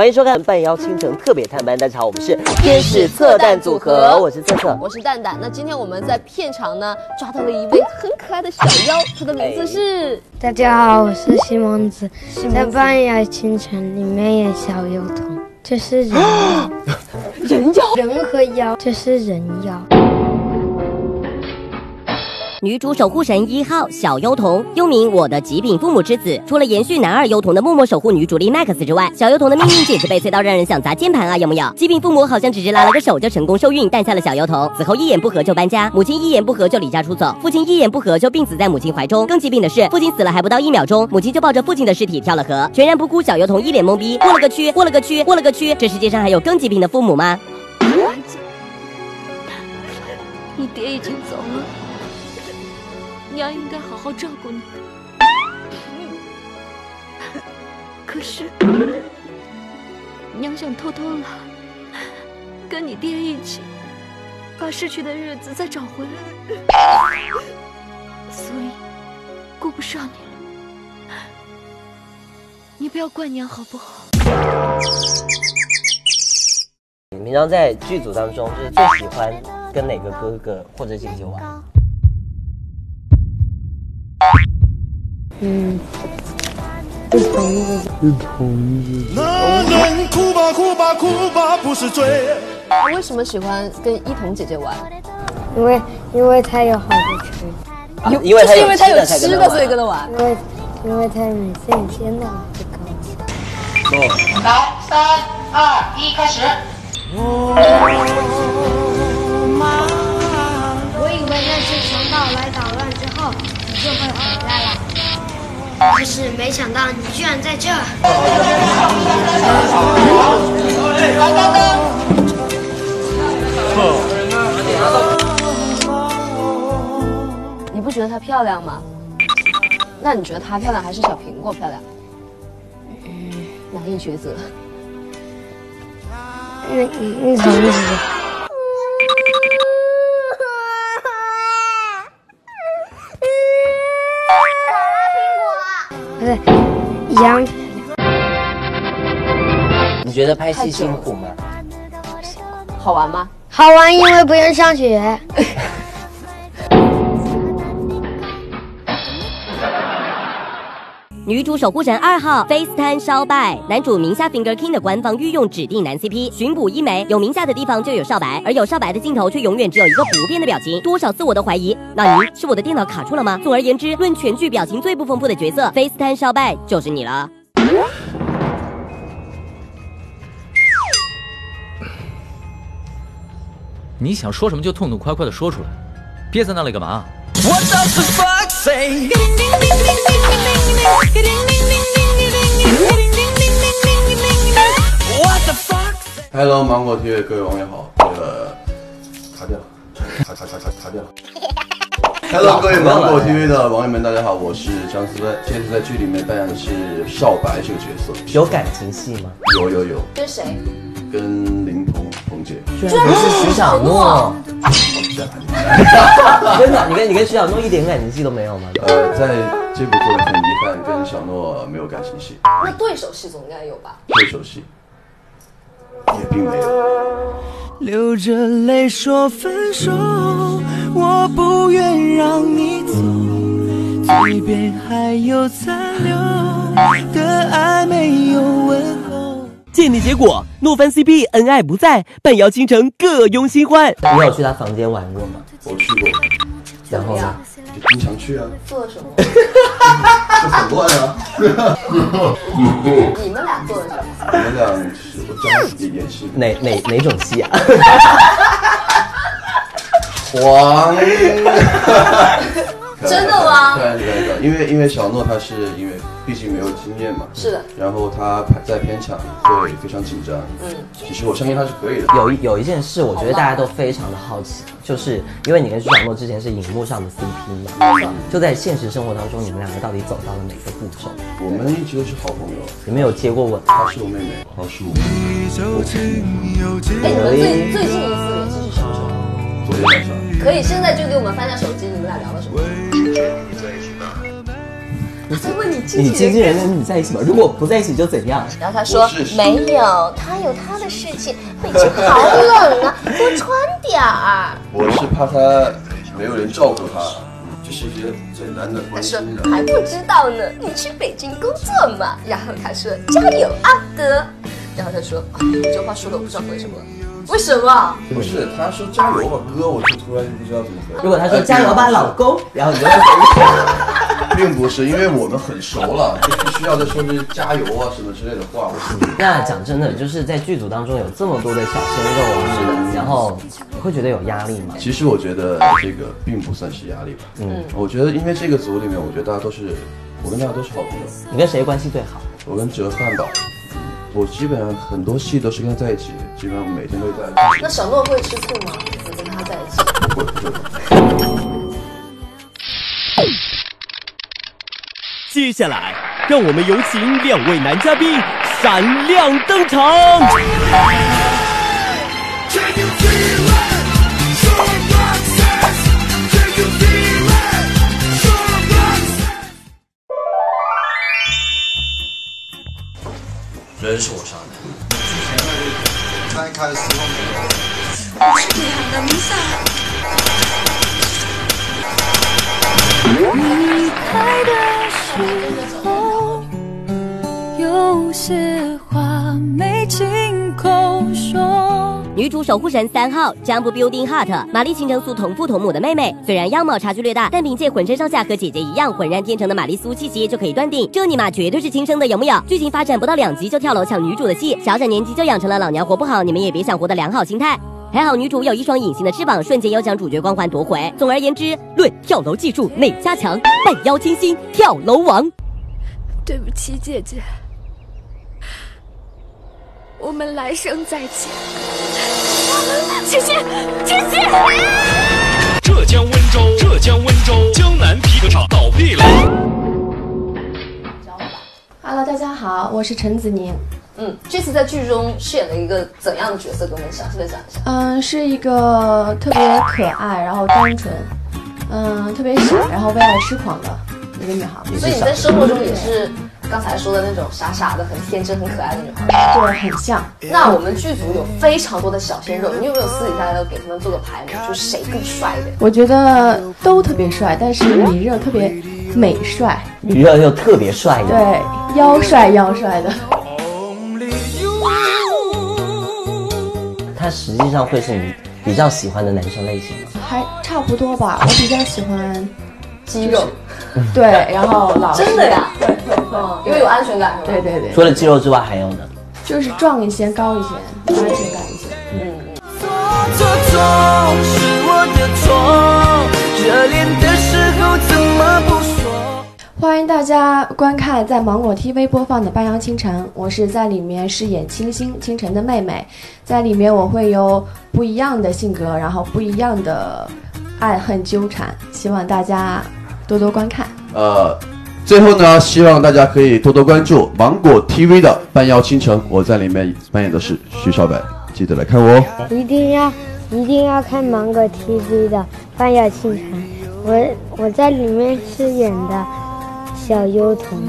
欢迎收看《半妖倾城》特别探班。大家好，我们是天使测蛋组合，我是测测，我是蛋蛋。那今天我们在片场呢，抓到了一位很可爱的小妖，他的名字是……大家好，我是西蒙子，在《半妖倾城》里面演小妖童，这是人妖，人妖，人和妖，这是人妖。女主守护神一号小幽童，又名我的极品父母之子。除了延续男二幽童的默默守护女主力 Max 之外，小幽童的命运简直悲催到让人想砸键盘啊！有木有？极品父母好像只是拉了个手就成功受孕，诞下了小幽童。此后一言不合就搬家，母亲一言不合就离家出走，父亲一言不合就病死在母亲怀中。更极品的是，父亲死了还不到一秒钟，母亲就抱着父亲的尸体跳了河，全然不顾小幽童一脸懵逼。我了个去！我了个去！我了个去！这世界上还有更极品的父母吗？你爹已经走了。娘应该好好照顾你的，可是娘想偷偷来跟你爹一起把失去的日子再找回来，所以顾不上你了。你不要怪娘好不好？你平常在剧组当中，就是最喜欢跟哪个哥哥或者姐姐玩？嗯，一同一个，一同一个。男人哭吧哭吧哭吧不是罪。我为什么喜欢跟一彤姐姐玩？因为因为她有好的吃，因为她因为她有吃的所以跟她玩。因为因为她每次有见到就高兴。来，三二一，开始。没想到你居然在这儿！你不觉得她漂亮吗？那你觉得她漂亮还是小苹果漂亮？嗯，难以抉择。你你你什么杨，你觉得拍戏辛苦吗？好玩吗？好玩，因为不用上学。女主守护神二号 FaceTime 烧白，男主名下 Finger King 的官方御用指定男 CP，巡捕一枚，有名下的地方就有少白，而有少白的镜头却永远只有一个不变的表情，多少次我都怀疑，那你是我的电脑卡住了吗？总而言之，论全剧表情最不丰富的角色，FaceTime 烧白就是你了。你想说什么就痛痛快快的说出来，憋在那里干嘛？Hello，芒果 TV 各位网友好，那个卡掉了，卡卡卡卡卡掉了。Hello，各位芒果 TV 的网友们，大家好，我是张思在，今天在剧里面扮演的是少白这个角色。有感情戏吗？有有有。跟谁？跟林鹏鹏姐。居然不是徐小诺。真的，你跟你跟徐小诺一点感情戏都没有吗？呃，在这部作品很遗憾，跟小诺没有感情戏。那对手戏总应该有吧？对手戏也并没有。流着泪说分手，我不愿让你走，嘴边还有残留的爱没有问候。鉴定结果：诺芬 CP 恩爱不在，半摇倾城各拥新欢。你有去他房间玩过吗？我去过。然后呢？就经常去啊。做了什么？就很乱啊。你们俩做了什么？你们俩我教你演戏。哪哪哪种戏啊？黄。真的吗？对对对，因为因为小诺他是因为毕竟没有经验嘛，是的。然后他在片场会非常紧张。嗯，其实我相信他是可以的。有有一件事，我觉得大家都非常的好奇，就是因为你跟徐小诺之前是荧幕上的 CP 嘛，就在现实生活当中，你们两个到底走到了哪个步骤？我们一直都是好朋友。你们有接过吻？她是我妹妹，她是我妹妹。哎，你们最最近一次联系是什么时候？昨天晚上。可以，现在就给我们翻下手机，你们俩聊了什么？就问你你经纪人跟你在一起吗？如果不在一起就怎样？然后他说没有，他有他的事情。北京好冷啊，多穿点儿。我是怕他没有人照顾他，就是一些简单的关心的。还不知道呢，你去北京工作嘛？然后他说加油阿哥，然后他说这话说的我不知道回什么。为什么？不是，他说加油吧，哥，我就突然就不知道怎么回。如果他说加油吧，老公，然后你就会并不是，因为我们很熟了，就必须要再说些加油啊什么之类的话。那讲真的，就是在剧组当中有这么多的小鲜肉啊，然后你会觉得有压力吗？其实我觉得这个并不算是压力吧。嗯，我觉得因为这个组里面，我觉得大家都是，我跟大家都是好朋友。你跟谁关系最好？我跟哲范导。我基本上很多戏都是跟他在一起，基本上每天都在一起。那小诺会吃醋吗？你跟他在一起？不会不会。接下来，让我们有请两位男嘉宾闪亮登场。人是我杀的。之前那个开开私房的。我是你喊的弥撒。离开的时候，有些话没亲口说。女主守护神三号，Jump Building Heart，玛丽青城素同父同母的妹妹，虽然样貌差距略大，但凭借浑身上下和姐姐一样浑然天成的玛丽苏气息，就可以断定这尼玛绝对是亲生的，有木有？剧情发展不到两集就跳楼抢女主的戏，小小年纪就养成了老娘活不好，你们也别想活的良好心态。还好女主有一双隐形的翅膀，瞬间又将主角光环夺回。总而言之，论跳楼技术哪家强，半妖清心跳楼王。对不起，姐姐。我们来生再见，谢谢，谢谢。浙江温州，浙江温州江南皮革厂倒闭了。Hello，大家好，我是陈子宁。嗯，这次在剧中饰演了一个怎样的角色？给我们详细的讲一下。嗯，是一个特别可爱，然后单纯，嗯，特别傻，然后为爱痴狂的一个女孩。所以你在生活中也是。刚才说的那种傻傻的、很天真、很可爱的女孩，对，很像。那我们剧组有非常多的小鲜肉，你有没有私底下要给他们做个排名，就是谁更帅一点？我觉得都特别帅，但是米热特别美帅，米热又特别帅的，对，妖帅妖帅的。他实际上会是你比较喜欢的男生类型吗？还差不多吧，我比较喜欢肌肉。对，然后老真的呀，对对对，因为有安全感，对对对。除了肌肉之外，还有呢？就是壮一些，高一些，有安全感大家观看在芒果 TV 播放的《半妖倾城》，我是在里面饰演清新清晨的妹妹，在里面我会有不一样的性格，然后不一样的爱恨纠缠，希望大家。多多观看。呃，最后呢，希望大家可以多多关注芒果 TV 的《半妖倾城》，我在里面扮演的是徐小白，记得来看我哦。一定要一定要看芒果 TV 的《半妖倾城》，我我在里面饰演的小幽童。